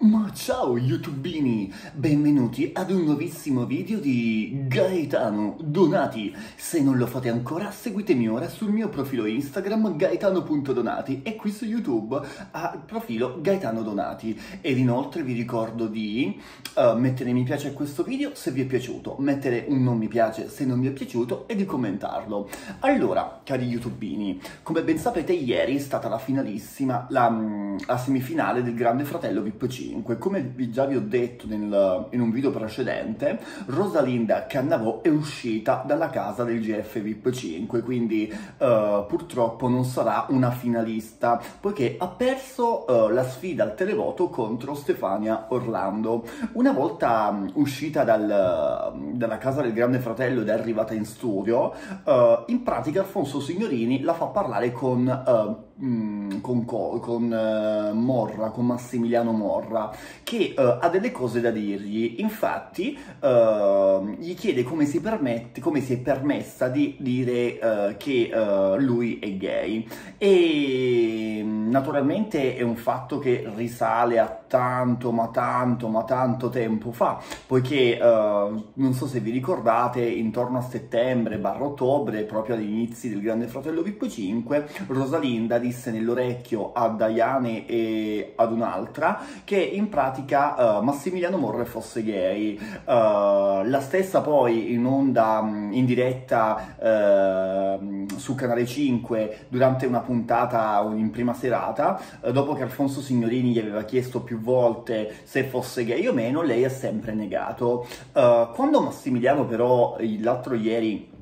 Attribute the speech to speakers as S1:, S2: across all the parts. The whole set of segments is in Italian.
S1: Ma ciao youtubini, benvenuti ad un nuovissimo video di Gaetano Donati. Se non lo fate ancora, seguitemi ora sul mio profilo Instagram gaetano.donati e qui su YouTube al profilo Gaetano Donati. Ed inoltre vi ricordo di uh, mettere mi piace a questo video se vi è piaciuto, mettere un non mi piace se non vi è piaciuto e di commentarlo. Allora, cari youtubini, come ben sapete ieri è stata la finalissima, la, mm, la semifinale del Grande Fratello VIP 5 5. Come già vi ho detto nel, in un video precedente, Rosalinda Cannavò è uscita dalla casa del GF VIP 5, quindi uh, purtroppo non sarà una finalista, poiché ha perso uh, la sfida al televoto contro Stefania Orlando. Una volta um, uscita dal, dalla casa del Grande Fratello ed è arrivata in studio, uh, in pratica Alfonso Signorini la fa parlare con Mm, con, con uh, Morra, con Massimiliano Morra, che uh, ha delle cose da dirgli. Infatti, uh, gli chiede come si, permette, come si è permessa di dire che lui è gay. E mm, naturalmente è un fatto che risale a tanto, ma tanto, ma tanto tempo fa, poiché non so se vi ricordate, intorno a settembre, barra ottobre, proprio agli inizi del Grande Fratello VIP 5, Rosalinda disse nell'orecchio a Diane e ad un'altra che in pratica uh, Massimiliano Morre fosse gay. Uh, la stessa poi in onda, in diretta uh, su Canale 5 durante una puntata in prima serata, dopo che Alfonso Signorini gli aveva chiesto più volte se fosse gay o meno, lei ha sempre negato. quando Massimiliano però l'altro ieri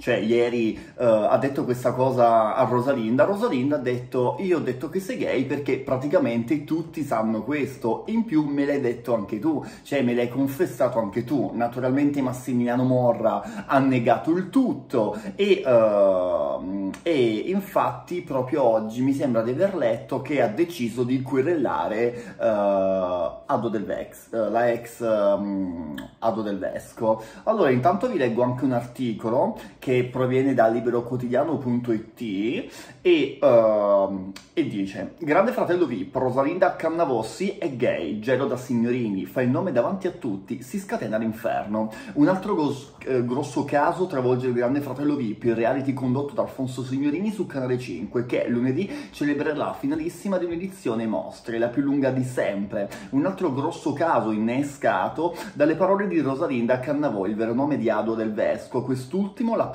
S1: cioè ieri uh, ha detto questa cosa a Rosalinda, Rosalinda ha detto io ho detto che sei gay perché praticamente tutti sanno questo, in più me l'hai detto anche tu, cioè me l'hai confessato anche tu, naturalmente Massimiliano Morra ha negato il tutto e, uh, e infatti proprio oggi mi sembra di aver letto che ha deciso di querellare uh, Ado del Vex, la ex um, Ado del Vesco. Allora intanto vi leggo anche un articolo che proviene da liberoquotidiano.it e, uh, e dice Grande fratello VIP, Rosalinda Cannavossi è gay, gelo da signorini, fa il nome davanti a tutti, si scatena l'inferno. Un altro eh, grosso caso travolge il Grande fratello VIP, il reality condotto da Alfonso Signorini su Canale 5, che lunedì celebrerà la finalissima di un'edizione mostre, la più lunga di sempre. Un altro grosso caso innescato dalle parole di Rosalinda Cannavò, il vero nome di Ado del Vesco, quest'ultimo la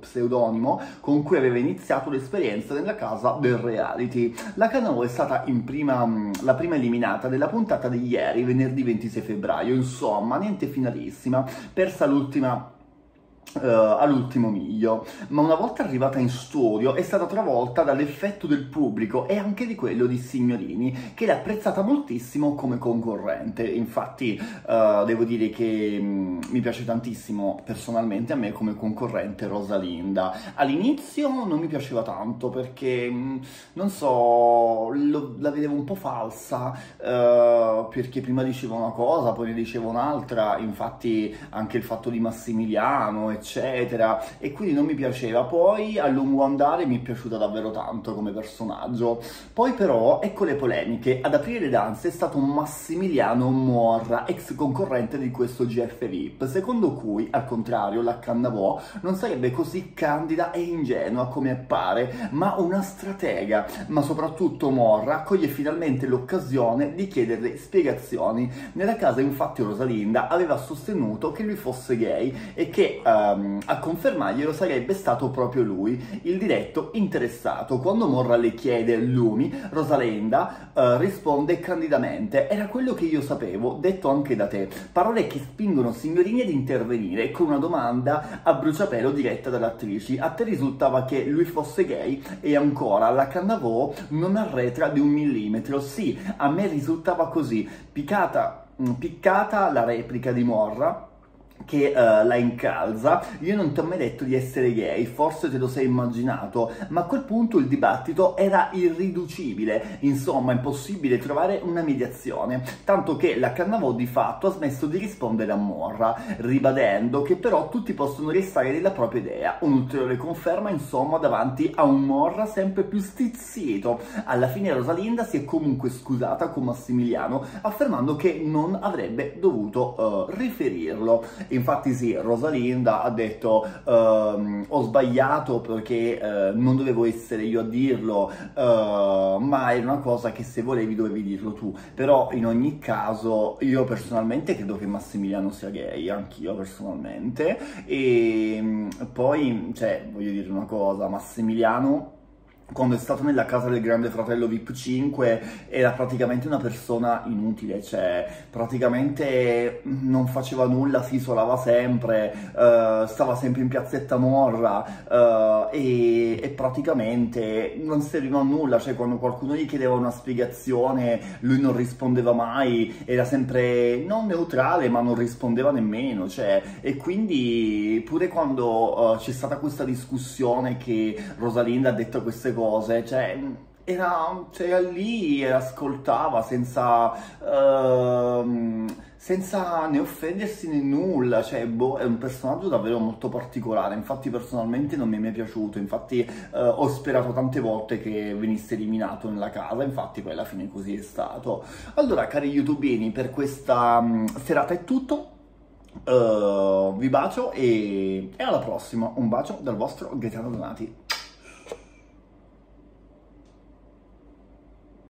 S1: pseudonimo con cui aveva iniziato l'esperienza nella casa del reality. La Canavo è stata prima, la prima eliminata della puntata di ieri, venerdì 26 febbraio, insomma, niente finalissima, persa l'ultima Uh, all'ultimo miglio, ma una volta arrivata in studio è stata travolta dall'effetto del pubblico e anche di quello di Signorini, che l'ha apprezzata moltissimo come concorrente. Infatti, uh, devo dire che um, mi piace tantissimo personalmente a me come concorrente Rosalinda. All'inizio non mi piaceva tanto perché, um, non so, lo, la vedevo un po' falsa, uh, perché prima diceva una cosa, poi ne diceva un'altra. Infatti, anche il fatto di Massimiliano eccetera, e quindi non mi piaceva. Poi a lungo andare mi è piaciuta davvero tanto come personaggio. Poi però, ecco le polemiche, ad aprire le danze è stato Massimiliano Morra, ex concorrente di questo GF VIP, secondo cui, al contrario, la Cannavò non sarebbe così candida e ingenua come appare, ma una stratega. Ma soprattutto Morra coglie finalmente l'occasione di chiederle spiegazioni. Nella casa infatti Rosalinda aveva sostenuto che lui fosse gay e che uh, um, a confermarglielo sarebbe stato proprio lui, il diretto interessato. Quando Morra le chiede lumi, Rosalenda uh, risponde candidamente, era quello che io sapevo, detto anche da te. Parole che spingono signorini ad intervenire con una domanda a bruciapelo diretta dalle attrici. A te risultava che lui fosse gay? E ancora, la Cannavò non arretra di un millimetro. Sì, a me risultava così. Piccata, mm, piccata la replica di Morra, che uh, la incalza, io non ti ho mai detto di essere gay, forse te lo sei immaginato, ma a quel punto il dibattito era irriducibile, insomma impossibile trovare una mediazione, tanto che la Cannavò di fatto ha smesso di rispondere a Morra, ribadendo che però tutti possono restare della propria idea, un'ulteriore conferma insomma davanti a un Morra sempre più stizzito. Alla fine Rosalinda si è comunque scusata con Massimiliano, affermando che non avrebbe dovuto uh, riferirlo infatti sì, Rosalinda ha detto uh, ho sbagliato perché uh, non dovevo essere io a dirlo, uh, ma è una cosa che se volevi dovevi dirlo tu. Però in ogni caso io personalmente credo che Massimiliano sia gay, anch'io personalmente. E mm, poi, cioè, voglio dire una cosa, Massimiliano quando è stato nella casa del grande fratello VIP 5 era praticamente una persona inutile, cioè praticamente non faceva nulla, si isolava sempre, uh, stava sempre in piazzetta Morra uh, e, e, praticamente non serviva a nulla, cioè quando qualcuno gli chiedeva una spiegazione lui non rispondeva mai, era sempre non neutrale ma non rispondeva nemmeno, cioè, e quindi pure quando uh, c'è stata questa discussione che Rosalinda ha detto queste cose, cose, cioè era, cioè, lì e ascoltava senza, uh, senza né offendersi né nulla, cioè boh, è un personaggio davvero molto particolare, infatti personalmente non mi è mai piaciuto, infatti uh, ho sperato tante volte che venisse eliminato nella casa, infatti poi alla fine così è stato. Allora cari youtubini, per questa um, serata è tutto, uh, vi bacio e, e alla prossima, un bacio dal vostro Gaetano Donati.